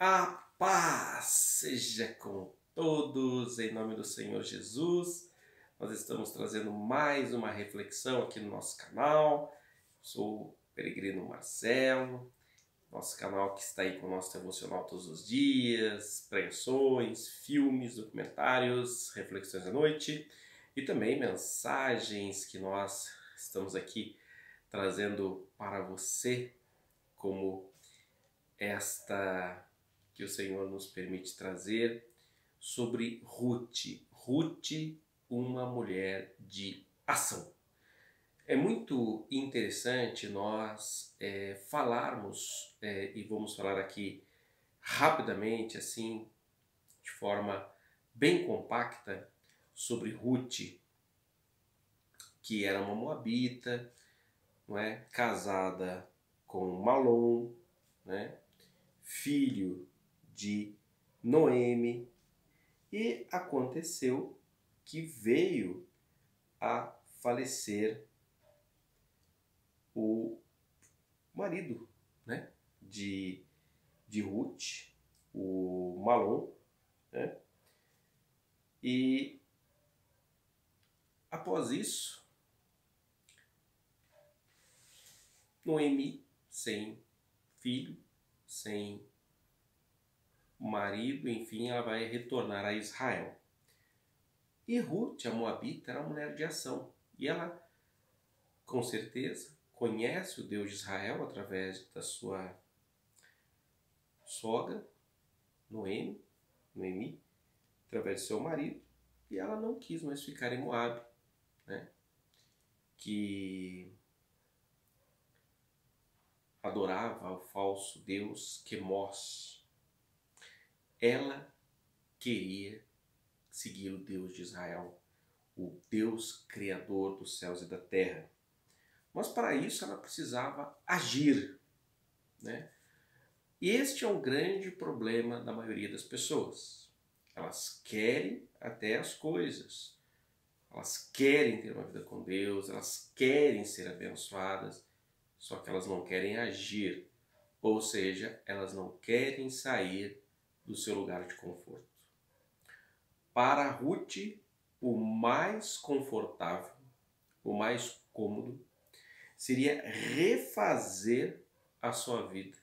A paz seja com todos, em nome do Senhor Jesus. Nós estamos trazendo mais uma reflexão aqui no nosso canal. Sou o Peregrino Marcelo, nosso canal que está aí com o nosso devocional todos os dias, pregações, filmes, documentários, reflexões à noite e também mensagens que nós estamos aqui trazendo para você como esta que o Senhor nos permite trazer sobre Ruth. Ruth, uma mulher de ação. É muito interessante nós é, falarmos, é, e vamos falar aqui rapidamente, assim, de forma bem compacta, sobre Ruth, que era uma moabita, não é? casada com Malom, né? filho de Noemi, e aconteceu que veio a falecer o marido né, de, de Ruth, o Malom, né? e após isso, Noemi sem filho, sem marido, enfim, ela vai retornar a Israel. E Ruth, a Moabita, era uma mulher de ação. E ela, com certeza, conhece o Deus de Israel através da sua sogra, Noemi, Noemi, através de seu marido, e ela não quis mais ficar em Moab, né? que adorava o falso Deus Quemos. Ela queria seguir o Deus de Israel, o Deus criador dos céus e da terra. Mas para isso ela precisava agir, né? E este é um grande problema da maioria das pessoas. Elas querem até as coisas. Elas querem ter uma vida com Deus, elas querem ser abençoadas, só que elas não querem agir, ou seja, elas não querem sair do seu lugar de conforto. Para Ruth, o mais confortável, o mais cômodo, seria refazer a sua vida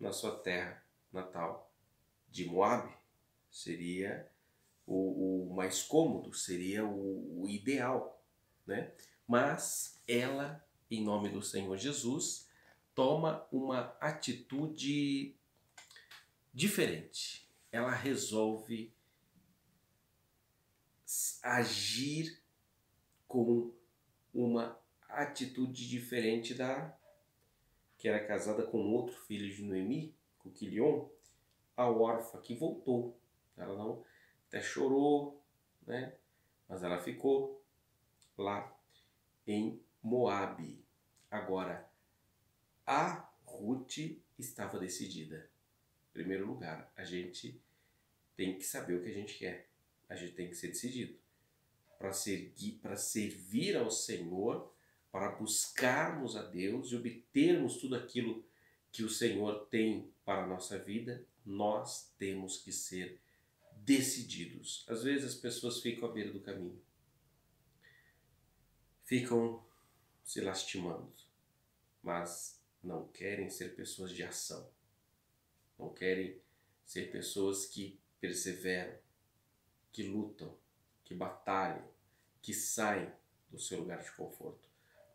na sua terra natal de Moab. Seria o, o mais cômodo, seria o, o ideal, né? Mas ela em nome do Senhor Jesus, toma uma atitude diferente. Ela resolve agir com uma atitude diferente da que era casada com outro filho de Noemi, com Quilion, a órfã que voltou. Ela não até chorou, né? Mas ela ficou lá em Moabe. Agora, a Ruth estava decidida. Primeiro lugar, a gente tem que saber o que a gente quer. A gente tem que ser decidido. Para servir, para servir ao Senhor, para buscarmos a Deus e obtermos tudo aquilo que o Senhor tem para a nossa vida, nós temos que ser decididos. Às vezes as pessoas ficam à beira do caminho. Ficam se lastimando, mas não querem ser pessoas de ação, não querem ser pessoas que perseveram, que lutam, que batalham, que saem do seu lugar de conforto.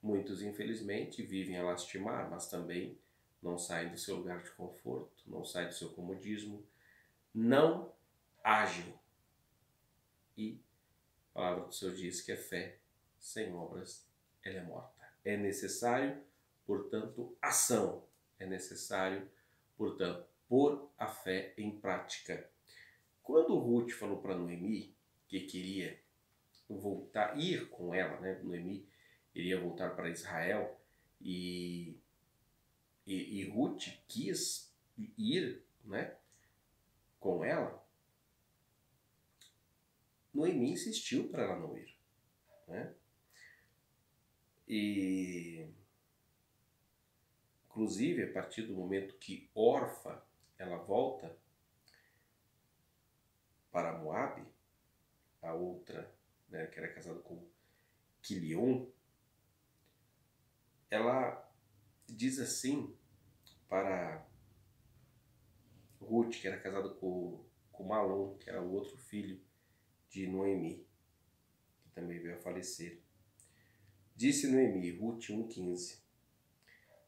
Muitos, infelizmente, vivem a lastimar, mas também não saem do seu lugar de conforto, não saem do seu comodismo, não agem. E a palavra do Senhor diz que é fé sem obras, ela é morta. É necessário, portanto, ação. É necessário, portanto, pôr a fé em prática. Quando Ruth falou para Noemi que queria voltar, ir com ela, né? Noemi iria voltar para Israel e, e, e Ruth quis ir, né? Com ela. Noemi insistiu para ela não ir, né? E inclusive a partir do momento que Orfa ela volta Quilion, ela diz assim para Ruth, que era casada com, com Malom, que era o outro filho de Noemi, que também veio a falecer. Disse Noemi, Ruth 1,15: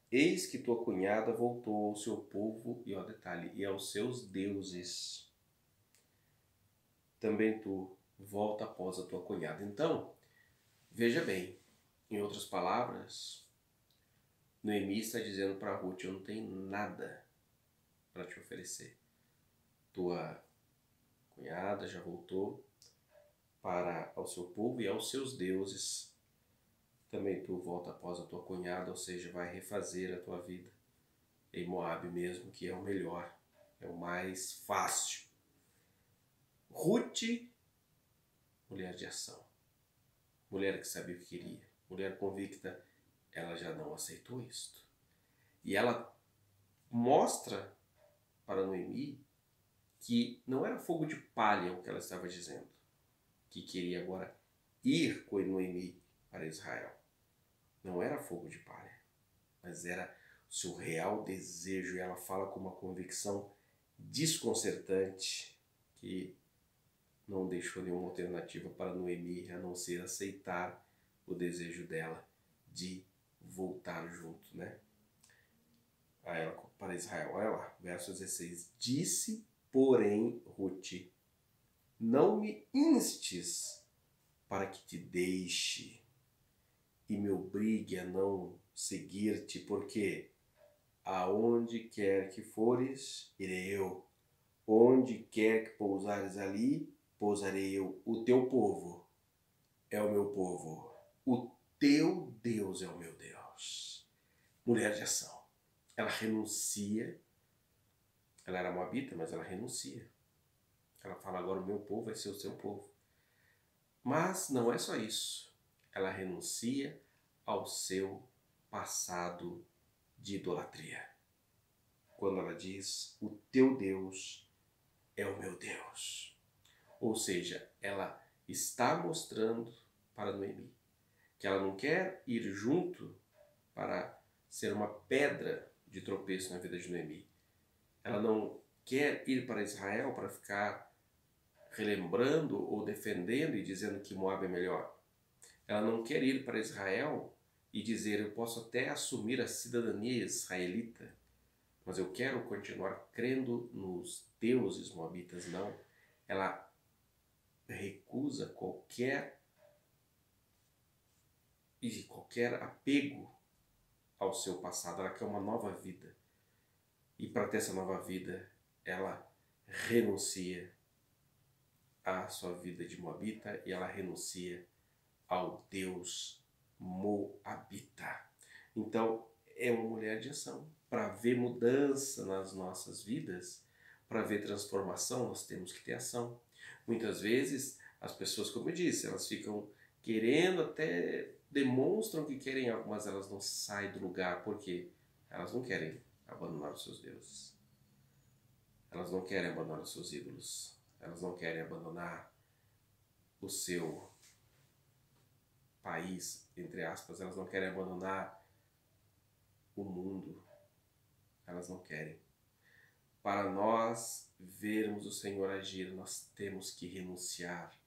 Eis que tua cunhada voltou ao seu povo, e ó detalhe, e aos seus deuses. Também tu volta após a tua cunhada. Então, veja bem, em outras palavras, Noemi está dizendo para Ruth: Eu não tenho nada para te oferecer. Tua cunhada já voltou para ao seu povo e aos seus deuses também tu volta após a tua cunhada, ou seja, vai refazer a tua vida em Moab mesmo, que é o melhor, é o mais fácil. Ruth, mulher de ação, mulher que sabia o que queria, mulher convicta, ela já não aceitou isto. E ela mostra para Noemi que não era fogo de palha o que ela estava dizendo, que queria agora ir com Noemi para Israel. Não era fogo de palha, mas era o seu real desejo. E ela fala com uma convicção desconcertante que não deixou nenhuma alternativa para Noemi a não ser aceitar o desejo dela de voltar junto, né? A ela para Israel. Olha lá, verso 16. Disse, porém, Ruth, não me instes para que te deixe e me obrigue a não seguir-te, porque aonde quer que fores, irei eu. Onde quer que pousares ali, pousarei eu. O teu povo é o meu povo. O teu Deus é o meu Deus. Mulher de ação. Ela renuncia. Ela era moabita, mas ela renuncia. Ela fala agora o meu povo vai ser o seu povo. Mas não é só isso ela renuncia ao seu passado de idolatria. Quando ela diz: O teu Deus é o meu Deus. Ou seja, ela está mostrando para Noemi que ela não quer ir junto para ser uma pedra de tropeço na vida de Noemi. Ela não quer ir para Israel para ficar relembrando ou defendendo e dizendo que Moab é melhor. Ela não quer ir para Israel e dizer: Eu posso até assumir a cidadania israelita, mas eu quero continuar crendo nos deuses moabitas. Não. Ela recusa qualquer e qualquer apego ao seu passado. Ela quer uma nova vida. E para ter essa nova vida, ela renuncia à sua vida de moabita e ela renuncia ao Deus Moabita. Então, é uma mulher de ação. Para ver mudança nas nossas vidas, para ver transformação, nós temos que ter ação. Muitas vezes, as pessoas, como eu disse, elas ficam querendo, até demonstram que querem algo, mas elas não saem do lugar, porque elas não querem abandonar os seus deuses. Elas não querem abandonar os seus ídolos. Elas não querem abandonar o seu país, entre aspas, elas não querem abandonar o mundo. Elas não querem. Para nós vermos o Senhor agir, nós temos que renunciar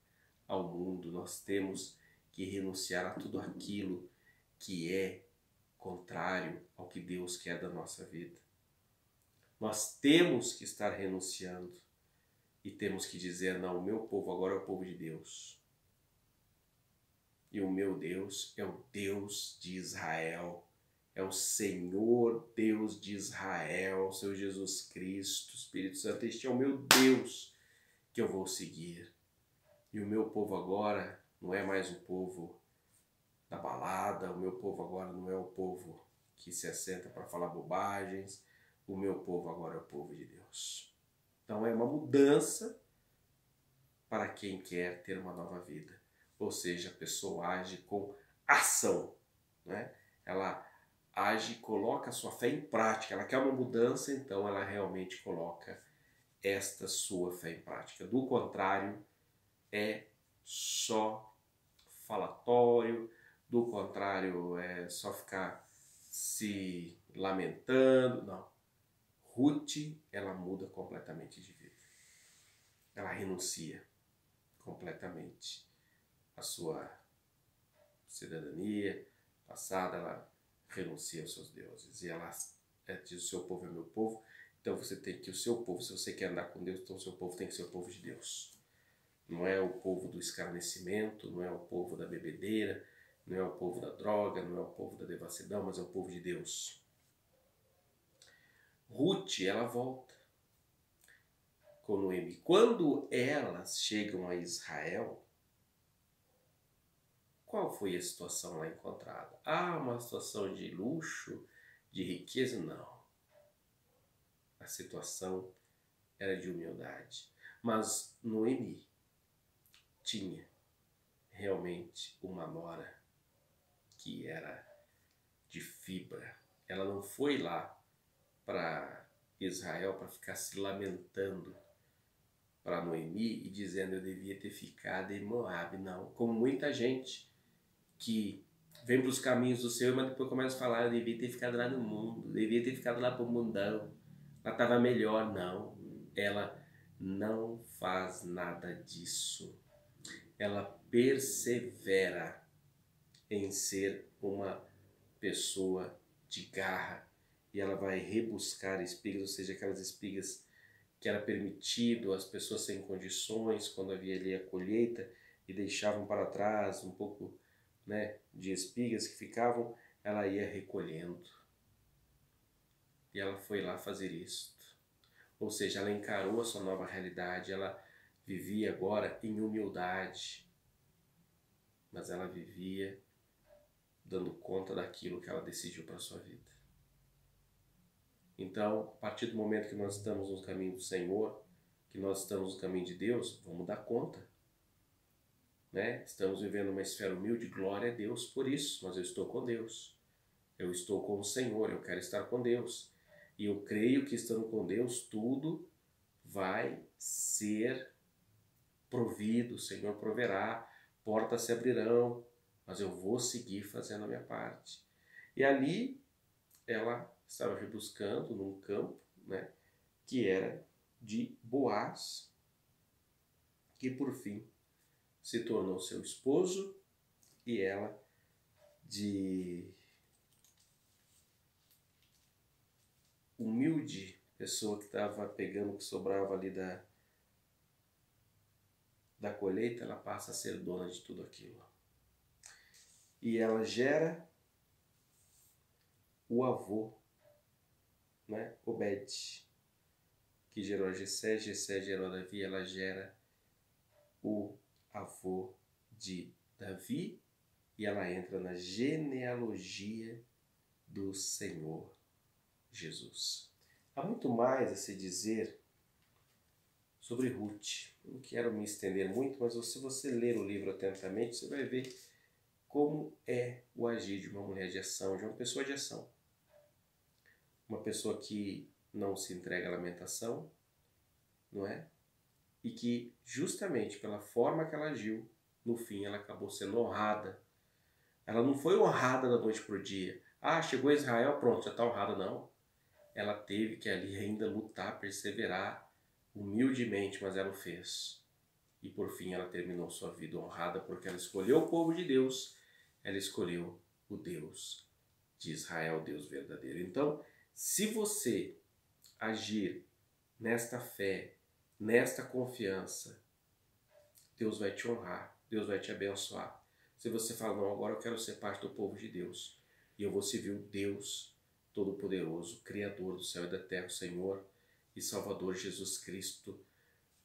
ao mundo, nós temos que renunciar a tudo aquilo que é contrário ao que Deus quer da nossa vida. Nós temos que estar renunciando e temos que dizer: não, o meu povo agora é o povo de Deus. E o meu Deus é o Deus de Israel, é o Senhor Deus de Israel, seu Jesus Cristo, Espírito Santo. Este é o meu Deus que eu vou seguir. E o meu povo agora não é mais o povo da balada, o meu povo agora não é o povo que se assenta para falar bobagens, o meu povo agora é o povo de Deus. Então é uma mudança para quem quer ter uma nova vida ou seja, a pessoa age com ação, né? Ela age, coloca a sua fé em prática, ela quer uma mudança, então ela realmente coloca esta sua fé em prática. Do contrário, é só falatório, do contrário, é só ficar se lamentando. Não. Ruth, ela muda completamente de vida. Ela renuncia completamente a sua cidadania passada, ela renuncia aos seus deuses. E ela é, diz: o seu povo é meu povo. Então você tem que, o seu povo, se você quer andar com Deus, então o seu povo tem que ser o povo de Deus. Não é o povo do escarnecimento, não é o povo da bebedeira, não é o povo da droga, não é o povo da devassidão, mas é o povo de Deus. Ruth, ela volta com Noemi. Quando elas chegam a Israel, qual foi a situação lá encontrada? Ah, uma situação de luxo, de riqueza? Não. A situação era de humildade. Mas Noemi tinha realmente uma nora que era de fibra. Ela não foi lá para Israel para ficar se lamentando para Noemi e dizendo eu devia ter ficado em Moab, não. Como muita gente que vem para os caminhos do Senhor, mas depois começa a falar eu devia ter ficado lá no mundo, devia ter ficado lá para o mundão, ela estava melhor, não. Ela não faz nada disso. Ela persevera em ser uma pessoa de garra e ela vai rebuscar espigas, ou seja, aquelas espigas que era permitido às pessoas sem condições quando havia ali a colheita e deixavam para trás um pouco né, de espigas que ficavam, ela ia recolhendo. E ela foi lá fazer isso. Ou seja, ela encarou a sua nova realidade, ela vivia agora em humildade, mas ela vivia dando conta daquilo que ela decidiu para sua vida. Então, a partir do momento que nós estamos no caminho do Senhor, que nós estamos no caminho de Deus, vamos dar conta. Né? Estamos vivendo uma esfera humilde, glória a Deus por isso, mas eu estou com Deus. Eu estou com o Senhor, eu quero estar com Deus. E eu creio que estando com Deus, tudo vai ser provido, o Senhor proverá, portas se abrirão, mas eu vou seguir fazendo a minha parte. E ali ela estava rebuscando num campo, né, que era de Boaz, que por fim se tornou seu esposo e ela de humilde pessoa que estava pegando o que sobrava ali da da colheita, ela passa a ser dona de tudo aquilo e ela gera o avô, né? Obed, que gerou Gessé, Gessé gerou Davi, ela gera o avô de Davi e ela entra na genealogia do Senhor Jesus. Há muito mais a se dizer sobre Ruth. Não quero me estender muito, mas se você ler o livro atentamente, você vai ver como é o agir de uma mulher de ação, de uma pessoa de ação. Uma pessoa que não se entrega à lamentação, não é? E que, justamente pela forma que ela agiu, no fim ela acabou sendo honrada. Ela não foi honrada da noite para o dia. Ah, chegou a Israel, pronto, já está honrada. Não. Ela teve que ali ainda lutar, perseverar, humildemente, mas ela o fez. E por fim ela terminou sua vida honrada porque ela escolheu o povo de Deus ela escolheu o Deus de Israel, Deus verdadeiro. Então, se você agir nesta fé, nesta confiança, Deus vai te honrar, Deus vai te abençoar. Se você fala, não, agora eu quero ser parte do povo de Deus e eu vou servir o Deus Todo-Poderoso, Criador do céu e da terra, o Senhor e Salvador Jesus Cristo.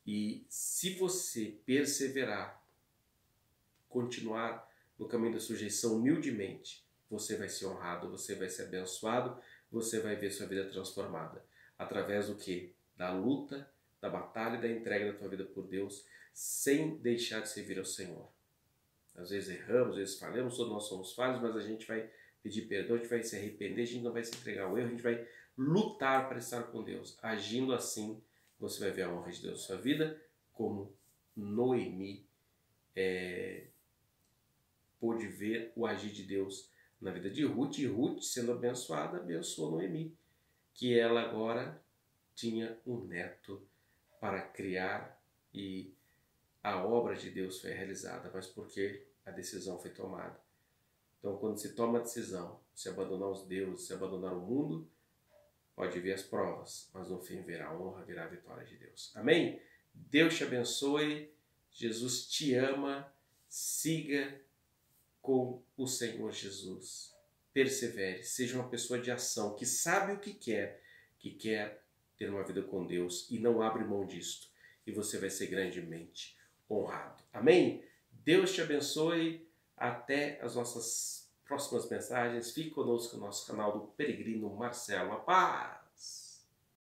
E se você perseverar, continuar no caminho da sujeição humildemente, você vai ser honrado, você vai ser abençoado, você vai ver sua vida transformada. Através do que? Da luta, da batalha e da entrega da tua vida por Deus, sem deixar de servir ao Senhor. Às vezes erramos, às vezes falhamos, todos nós somos falhos, mas a gente vai pedir perdão, a gente vai se arrepender, a gente não vai se entregar ao erro, a gente vai lutar para estar com Deus. Agindo assim, você vai ver a honra de Deus na sua vida, como Noemi é, pôde ver o agir de Deus na vida de Ruth, e Ruth, sendo abençoada, abençoou Noemi, que ela agora tinha um neto para criar e a obra de Deus foi realizada, mas porque a decisão foi tomada. Então, quando se toma a decisão, se abandonar os deuses, se abandonar o mundo, pode ver as provas, mas no fim verá a honra, verá a vitória de Deus. Amém? Deus te abençoe, Jesus te ama, siga com o Senhor Jesus. Persevere, seja uma pessoa de ação, que sabe o que quer, que quer ter uma vida com Deus e não abre mão disto. E você vai ser grandemente honrado. Amém? Deus te abençoe. Até as nossas próximas mensagens. Fique conosco no nosso canal do Peregrino Marcelo. A paz!